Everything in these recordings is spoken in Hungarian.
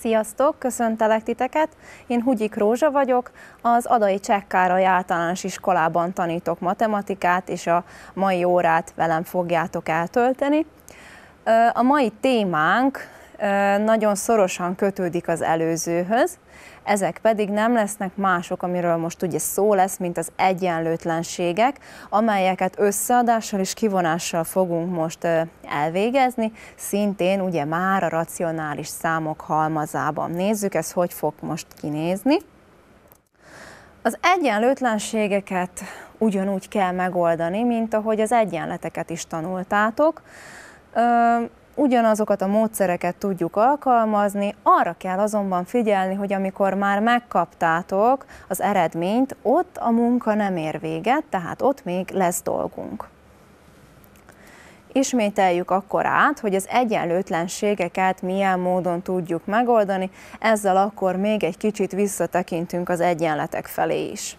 Sziasztok, köszöntelek titeket! Én Hugyik Rózsa vagyok, az Adai Csekkárai általános iskolában tanítok matematikát, és a mai órát velem fogjátok eltölteni. A mai témánk nagyon szorosan kötődik az előzőhöz, ezek pedig nem lesznek mások, amiről most ugye szó lesz, mint az egyenlőtlenségek, amelyeket összeadással és kivonással fogunk most elvégezni, szintén ugye már a racionális számok halmazában. Nézzük, ez hogy fog most kinézni. Az egyenlőtlenségeket ugyanúgy kell megoldani, mint ahogy az egyenleteket is tanultátok ugyanazokat a módszereket tudjuk alkalmazni, arra kell azonban figyelni, hogy amikor már megkaptátok az eredményt, ott a munka nem ér véget, tehát ott még lesz dolgunk. Ismételjük akkor át, hogy az egyenlőtlenségeket milyen módon tudjuk megoldani, ezzel akkor még egy kicsit visszatekintünk az egyenletek felé is.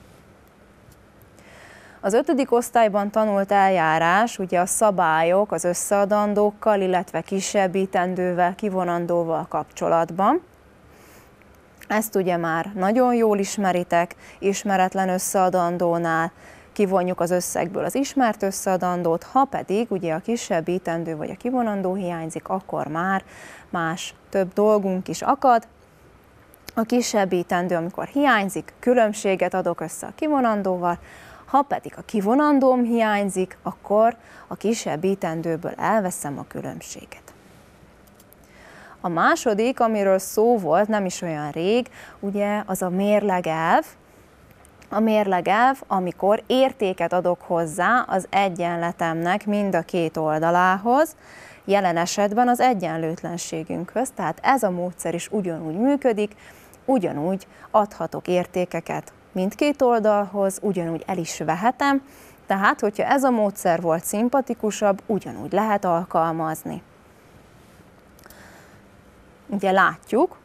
Az ötödik osztályban tanult eljárás, ugye a szabályok az összeadandókkal, illetve kisebbítendővel, kivonandóval kapcsolatban. Ezt ugye már nagyon jól ismeritek, ismeretlen összeadandónál kivonjuk az összegből az ismert összeadandót, ha pedig ugye a kisebbítendő vagy a kivonandó hiányzik, akkor már más több dolgunk is akad. A kisebbítendő, amikor hiányzik, különbséget adok össze a kivonandóval, ha pedig a kivonandóm hiányzik, akkor a kisebbítendőből elveszem a különbséget. A második, amiről szó volt nem is olyan rég, ugye az a mérlegelv. A mérlegelv, amikor értéket adok hozzá az egyenletemnek mind a két oldalához, jelen esetben az egyenlőtlenségünkhöz, tehát ez a módszer is ugyanúgy működik, ugyanúgy adhatok értékeket mindkét oldalhoz, ugyanúgy el is vehetem, tehát hogyha ez a módszer volt szimpatikusabb, ugyanúgy lehet alkalmazni. Ugye látjuk,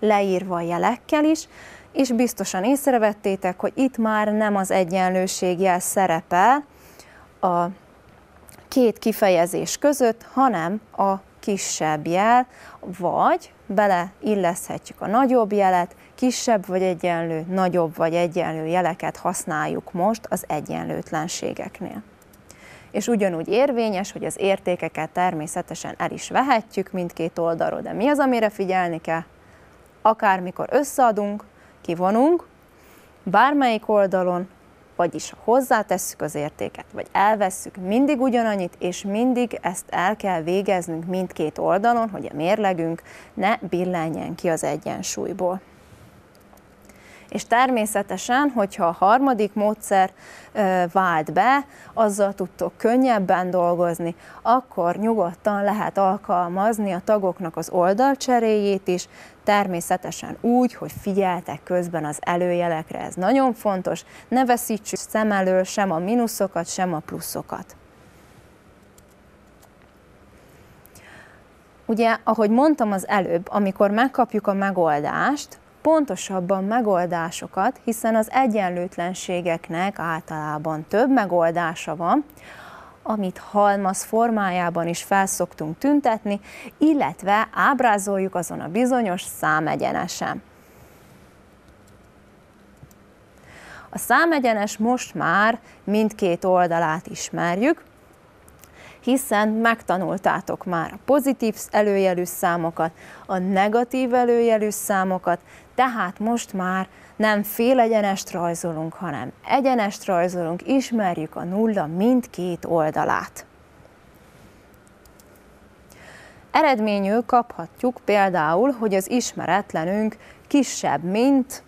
leírva a jelekkel is, és biztosan észrevettétek, hogy itt már nem az egyenlőségjel szerepel a két kifejezés között, hanem a kisebb jel, vagy beleilleszthetjük a nagyobb jelet, kisebb vagy egyenlő, nagyobb vagy egyenlő jeleket használjuk most az egyenlőtlenségeknél. És ugyanúgy érvényes, hogy az értékeket természetesen el is vehetjük mindkét oldalról, de mi az, amire figyelni kell? Akármikor összeadunk, kivonunk, bármelyik oldalon, vagyis hozzátesszük az értéket, vagy elvesszük mindig ugyanannyit, és mindig ezt el kell végeznünk mindkét oldalon, hogy a mérlegünk ne billenjen ki az egyensúlyból és természetesen, hogyha a harmadik módszer vált be, azzal tudtok könnyebben dolgozni, akkor nyugodtan lehet alkalmazni a tagoknak az oldalcseréjét is, természetesen úgy, hogy figyeltek közben az előjelekre, ez nagyon fontos, ne veszítsük szem elől sem a mínuszokat, sem a pluszokat. Ugye, ahogy mondtam az előbb, amikor megkapjuk a megoldást, pontosabban megoldásokat, hiszen az egyenlőtlenségeknek általában több megoldása van, amit halmaz formájában is felszoktunk tüntetni, illetve ábrázoljuk azon a bizonyos számegyenesen. A számegyenes most már mindkét oldalát ismerjük, hiszen megtanultátok már a pozitív előjelű számokat, a negatív előjelű számokat, tehát most már nem félegyenest rajzolunk, hanem egyenest rajzolunk, ismerjük a nulla mindkét oldalát. Eredményül kaphatjuk például, hogy az ismeretlenünk kisebb, mint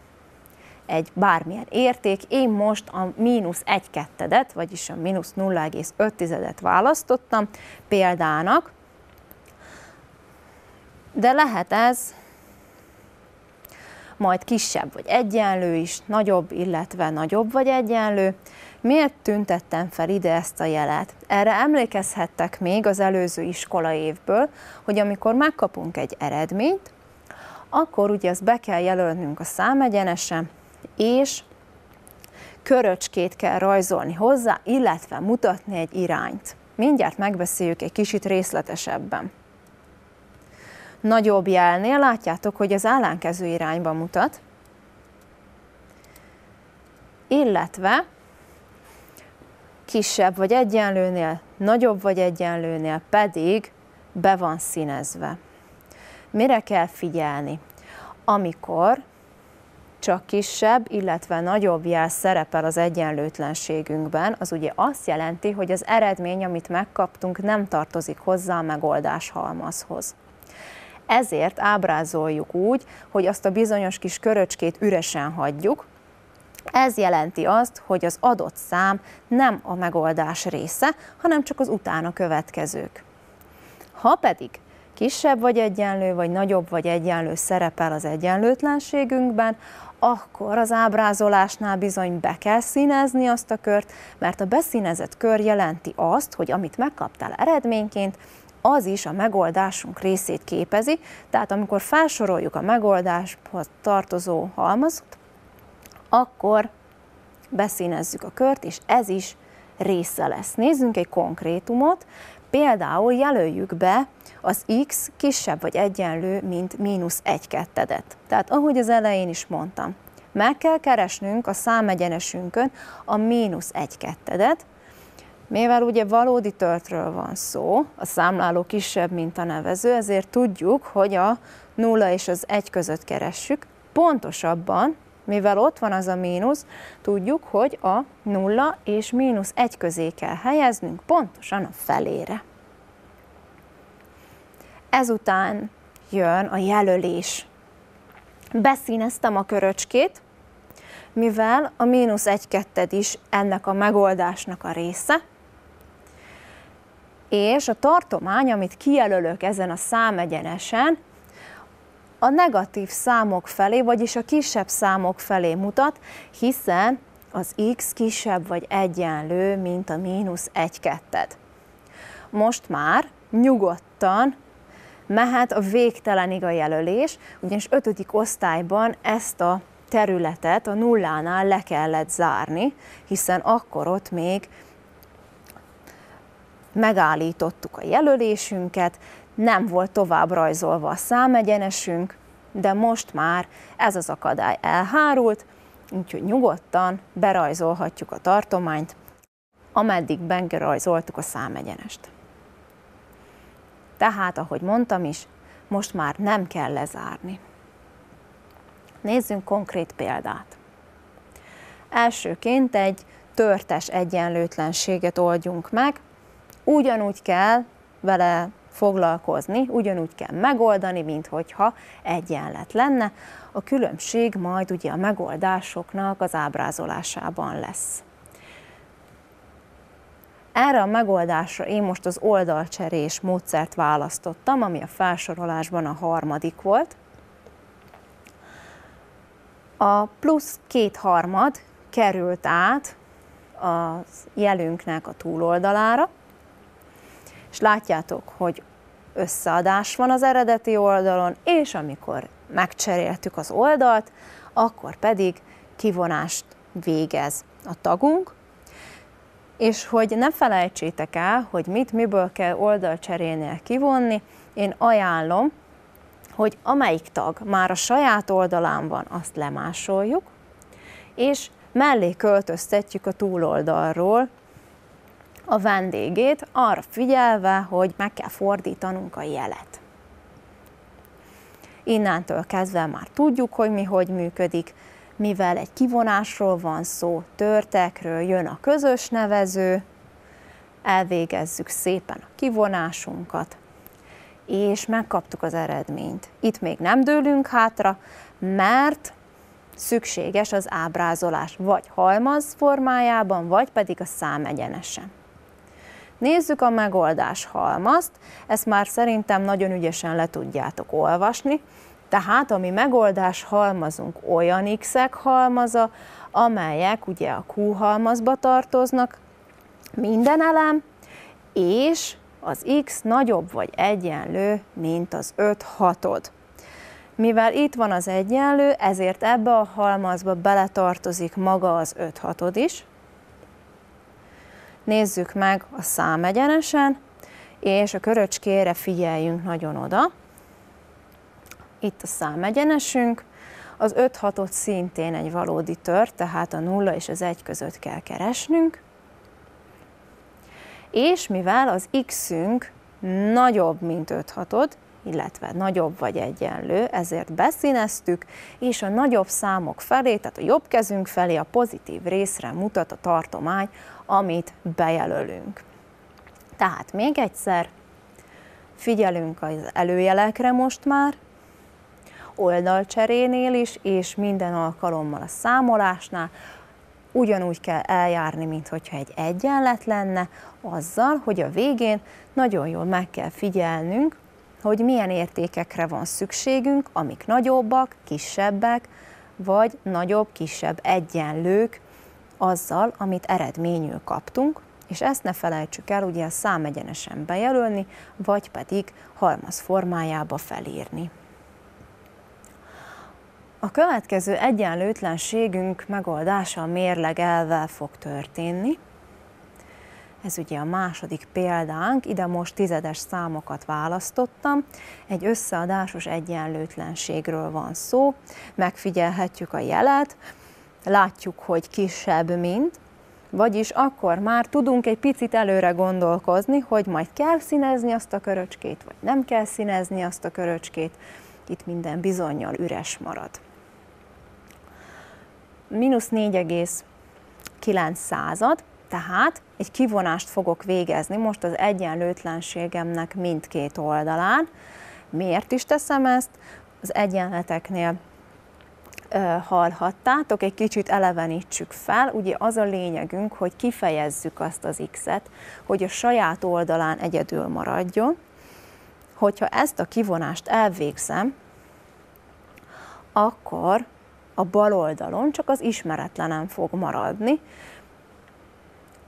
egy bármilyen érték. Én most a mínusz 1 kettedet, vagyis a mínusz 0,5-et választottam példának, de lehet ez majd kisebb vagy egyenlő is, nagyobb, illetve nagyobb vagy egyenlő. Miért tüntettem fel ide ezt a jelet? Erre emlékezhettek még az előző iskola évből, hogy amikor megkapunk egy eredményt, akkor ugye ezt be kell jelölnünk a számegyenesen, és köröcskét kell rajzolni hozzá, illetve mutatni egy irányt. Mindjárt megbeszéljük egy kicsit részletesebben. nagyobb jelnél látjátok, hogy az ellenkező irányba mutat, illetve kisebb vagy egyenlőnél, nagyobb vagy egyenlőnél pedig be van színezve. Mire kell figyelni? Amikor csak kisebb, illetve nagyobb jel szerepel az egyenlőtlenségünkben, az ugye azt jelenti, hogy az eredmény, amit megkaptunk, nem tartozik hozzá a megoldás halmazhoz. Ezért ábrázoljuk úgy, hogy azt a bizonyos kis köröcskét üresen hagyjuk, ez jelenti azt, hogy az adott szám nem a megoldás része, hanem csak az utána következők. Ha pedig kisebb vagy egyenlő, vagy nagyobb vagy egyenlő szerepel az egyenlőtlenségünkben, akkor az ábrázolásnál bizony be kell színezni azt a kört, mert a beszínezett kör jelenti azt, hogy amit megkaptál eredményként, az is a megoldásunk részét képezi, tehát amikor felsoroljuk a megoldáshoz tartozó halmazot, akkor beszínezzük a kört, és ez is része lesz. Nézzünk egy konkrétumot, például jelöljük be az x kisebb vagy egyenlő, mint mínusz egy kettedet. Tehát ahogy az elején is mondtam, meg kell keresnünk a számegyenesünkön a mínusz egy kettedet, mivel ugye valódi törtről van szó, a számláló kisebb, mint a nevező, ezért tudjuk, hogy a nulla és az egy között keressük. Pontosabban mivel ott van az a mínusz, tudjuk, hogy a nulla és mínusz egy közé kell helyeznünk, pontosan a felére. Ezután jön a jelölés. Beszíneztem a köröcskét, mivel a mínusz egy ketted is ennek a megoldásnak a része, és a tartomány, amit kijelölök ezen a számegyenesen, a negatív számok felé, vagyis a kisebb számok felé mutat, hiszen az x kisebb vagy egyenlő, mint a mínusz egy ketted. Most már nyugodtan mehet a végtelenig a jelölés, ugyanis ötödik osztályban ezt a területet a nullánál le kellett zárni, hiszen akkor ott még megállítottuk a jelölésünket, nem volt tovább rajzolva a számegyenesünk, de most már ez az akadály elhárult, úgyhogy nyugodtan berajzolhatjuk a tartományt, ameddig berajzoltuk a számegyenest. Tehát, ahogy mondtam is, most már nem kell lezárni. Nézzünk konkrét példát. Elsőként egy törtes egyenlőtlenséget oldjunk meg, ugyanúgy kell vele foglalkozni, ugyanúgy kell megoldani, mint hogyha egyenlet lenne. A különbség majd ugye a megoldásoknak az ábrázolásában lesz. Erre a megoldásra én most az oldalcserés módszert választottam, ami a felsorolásban a harmadik volt. A plusz két harmad került át a jelünknek a túloldalára, és látjátok, hogy összeadás van az eredeti oldalon, és amikor megcseréltük az oldalt, akkor pedig kivonást végez a tagunk, és hogy ne felejtsétek el, hogy mit miből kell oldalcserénél kivonni, én ajánlom, hogy amelyik tag már a saját oldalán van, azt lemásoljuk, és mellé költöztetjük a túloldalról a vendégét, arra figyelve, hogy meg kell fordítanunk a jelet. Innentől kezdve már tudjuk, hogy mi hogy működik, mivel egy kivonásról van szó, törtekről jön a közös nevező, elvégezzük szépen a kivonásunkat, és megkaptuk az eredményt. Itt még nem dőlünk hátra, mert szükséges az ábrázolás vagy halmaz formájában, vagy pedig a szám egyenesen. Nézzük a megoldás halmazt, ezt már szerintem nagyon ügyesen le tudjátok olvasni, tehát a mi megoldás halmazunk olyan x-ek halmaza, amelyek ugye a Q halmazba tartoznak, minden elem, és az x nagyobb vagy egyenlő, mint az 5 hatod. Mivel itt van az egyenlő, ezért ebbe a halmazba beletartozik maga az 5 hatod is, Nézzük meg a szám egyenesen, és a köröcskére figyeljünk nagyon oda. Itt a számegyenesünk, az 5 6 szintén egy valódi tör, tehát a 0 és az 1 között kell keresnünk, és mivel az x-ünk nagyobb, mint 5 6 illetve nagyobb vagy egyenlő, ezért beszíneztük, és a nagyobb számok felé, tehát a jobb kezünk felé a pozitív részre mutat a tartomány, amit bejelölünk. Tehát még egyszer, figyelünk az előjelekre most már, oldalcserénél is, és minden alkalommal a számolásnál, ugyanúgy kell eljárni, mint hogyha egy egyenlet lenne, azzal, hogy a végén nagyon jól meg kell figyelnünk, hogy milyen értékekre van szükségünk, amik nagyobbak, kisebbek, vagy nagyobb, kisebb egyenlők azzal, amit eredményül kaptunk, és ezt ne felejtsük el ugye számegyenesen bejelölni, vagy pedig halmaz formájába felírni. A következő egyenlőtlenségünk megoldása a mérleg elvel fog történni. Ez ugye a második példánk, ide most tizedes számokat választottam. Egy összeadásos egyenlőtlenségről van szó, megfigyelhetjük a jelet, látjuk, hogy kisebb, mint, vagyis akkor már tudunk egy picit előre gondolkozni, hogy majd kell színezni azt a köröcskét, vagy nem kell színezni azt a köröcskét. Itt minden bizonyal üres marad. Mínusz 4,9 század, tehát egy kivonást fogok végezni most az egyenlőtlenségemnek mindkét oldalán. Miért is teszem ezt? Az egyenleteknél hallhattátok, egy kicsit elevenítsük fel. Ugye az a lényegünk, hogy kifejezzük azt az x-et, hogy a saját oldalán egyedül maradjon. Hogyha ezt a kivonást elvégzem, akkor a bal oldalon csak az ismeretlenem fog maradni,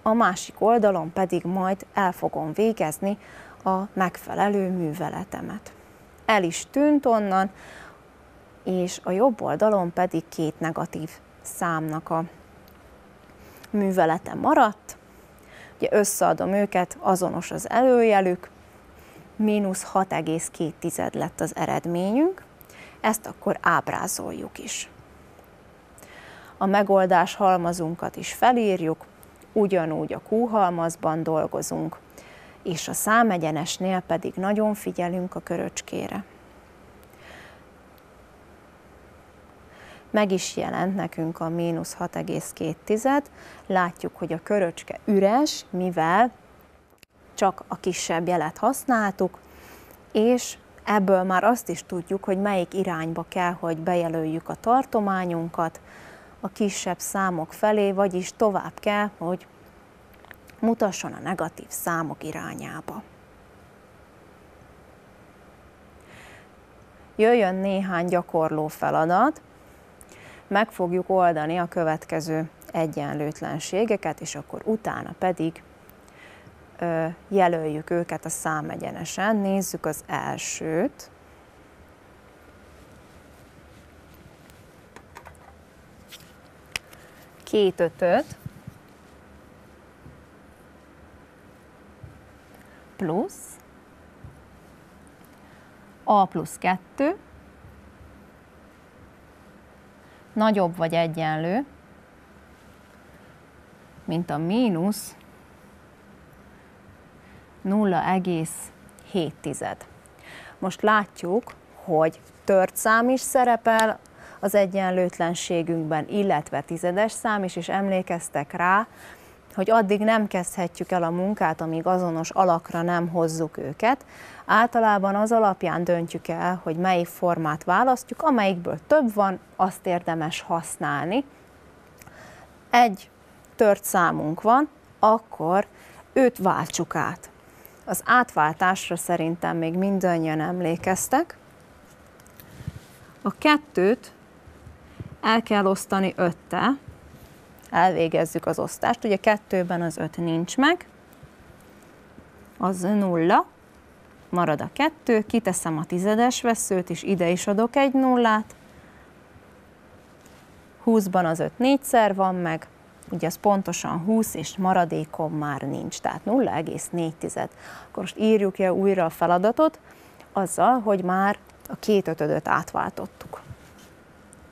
a másik oldalon pedig majd el fogom végezni a megfelelő műveletemet. El is tűnt onnan, és a jobb oldalon pedig két negatív számnak a művelete maradt. Ugye összeadom őket, azonos az előjelük, mínusz 6,2 lett az eredményünk, ezt akkor ábrázoljuk is. A megoldás halmazunkat is felírjuk, ugyanúgy a Q halmazban dolgozunk, és a számegyenesnél pedig nagyon figyelünk a köröcskére. meg is jelent nekünk a mínusz 6,2. Látjuk, hogy a köröcske üres, mivel csak a kisebb jelet használtuk, és ebből már azt is tudjuk, hogy melyik irányba kell, hogy bejelöljük a tartományunkat a kisebb számok felé, vagyis tovább kell, hogy mutasson a negatív számok irányába. Jöjjön néhány gyakorló feladat, meg fogjuk oldani a következő egyenlőtlenségeket, és akkor utána pedig ö, jelöljük őket a számegyenesen. Nézzük az elsőt. Két ötöt. Plusz. A plusz 2 nagyobb vagy egyenlő, mint a mínusz 0,7. Most látjuk, hogy tört szám is szerepel az egyenlőtlenségünkben, illetve tizedes szám is, és emlékeztek rá, hogy addig nem kezdhetjük el a munkát, amíg azonos alakra nem hozzuk őket. Általában az alapján döntjük el, hogy melyik formát választjuk, amelyikből több van, azt érdemes használni. Egy tört számunk van, akkor őt váltsuk át. Az átváltásra szerintem még mindannyian emlékeztek. A kettőt el kell osztani öttel, elvégezzük az osztást. Ugye kettőben az öt nincs meg, az nulla, marad a kettő, kiteszem a tizedes veszőt, és ide is adok egy nullát. 20-ban az öt négyszer van meg, ugye az pontosan 20, és maradékom már nincs, tehát 0,4. Akkor most írjuk el újra a feladatot, azzal, hogy már a két ötödöt átváltottuk.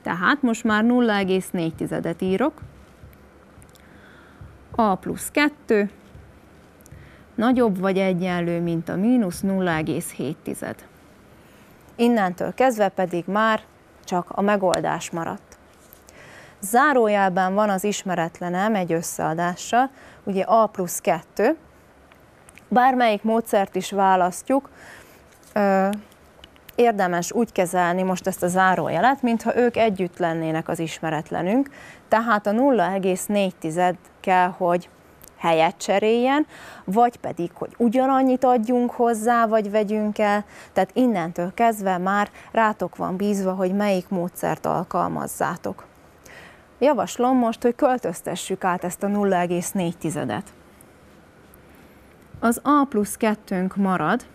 Tehát most már 0,4-et írok. A plusz 2 nagyobb vagy egyenlő, mint a mínusz 0,7. Innentől kezdve pedig már csak a megoldás maradt. Zárójelben van az ismeretlenem egy összeadással, ugye A plusz 2, bármelyik módszert is választjuk, érdemes úgy kezelni most ezt a zárójelet, mintha ők együtt lennének az ismeretlenünk, tehát a 0,4 kell, hogy helyet cseréljen, vagy pedig, hogy ugyanannyit adjunk hozzá, vagy vegyünk el, tehát innentől kezdve már rátok van bízva, hogy melyik módszert alkalmazzátok. Javaslom most, hogy költöztessük át ezt a 0,4-et. Az A plusz 2 marad,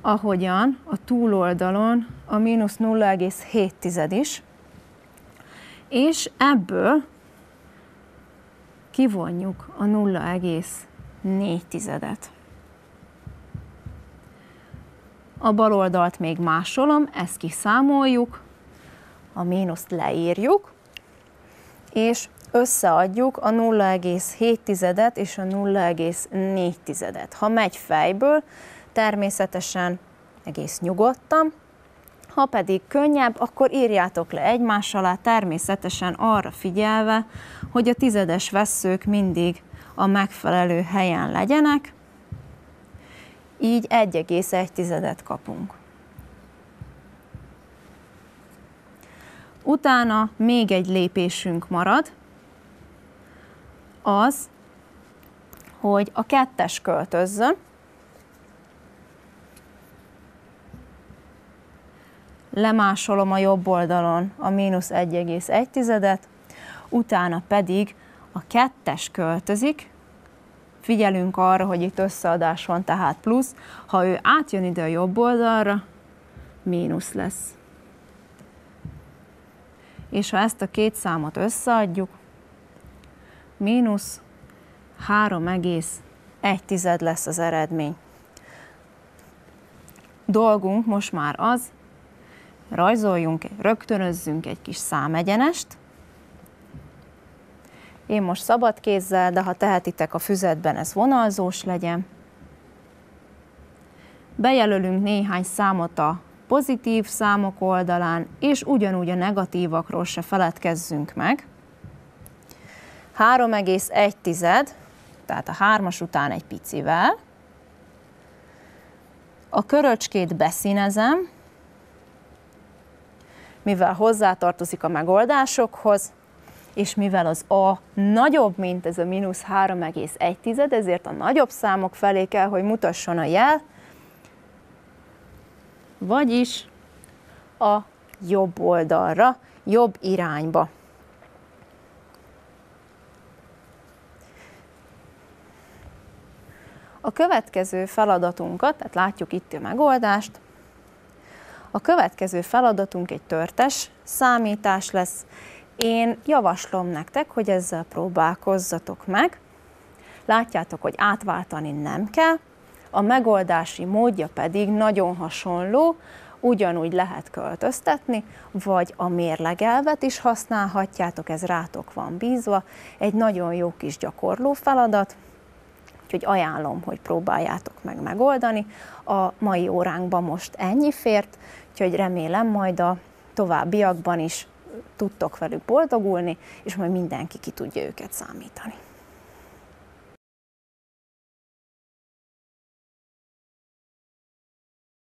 ahogyan a túloldalon a mínusz 0,7 is, és ebből kivonjuk a 0,4-et. A bal oldalt még másolom, ezt kiszámoljuk, a mínuszt leírjuk, és összeadjuk a 0,7-et és a 0,4-et. Ha megy fejből, természetesen egész nyugodtan, ha pedig könnyebb, akkor írjátok le egymás alá, természetesen arra figyelve, hogy a tizedes vesszők mindig a megfelelő helyen legyenek, így 1,1-et kapunk. Utána még egy lépésünk marad, az, hogy a kettes költözzön, lemásolom a jobb oldalon a mínusz 1,1-et, utána pedig a kettes költözik, figyelünk arra, hogy itt összeadás van, tehát plusz, ha ő átjön ide a jobb oldalra, mínusz lesz. És ha ezt a két számot összeadjuk, mínusz 3,1 lesz az eredmény. Dolgunk most már az, rajzoljunk, rögtönözzünk egy kis számegyenest. Én most szabad kézzel, de ha tehetitek a füzetben, ez vonalzós legyen. Bejelölünk néhány számot a pozitív számok oldalán, és ugyanúgy a negatívakról se feledkezzünk meg. 3,1, tehát a hármas után egy picivel. A köröcskét beszínezem, mivel hozzátartozik a megoldásokhoz, és mivel az A nagyobb, mint ez a mínusz 3,1, ezért a nagyobb számok felé kell, hogy mutasson a jel, vagyis a jobb oldalra, jobb irányba. A következő feladatunkat, tehát látjuk itt a megoldást, a következő feladatunk egy törtes számítás lesz. Én javaslom nektek, hogy ezzel próbálkozzatok meg. Látjátok, hogy átváltani nem kell, a megoldási módja pedig nagyon hasonló, ugyanúgy lehet költöztetni, vagy a mérlegelvet is használhatjátok, ez rátok van bízva. Egy nagyon jó kis gyakorló feladat, úgyhogy ajánlom, hogy próbáljátok meg megoldani. A mai óránkban most ennyi fért, úgyhogy remélem majd a továbbiakban is tudtok velük boldogulni, és majd mindenki ki tudja őket számítani.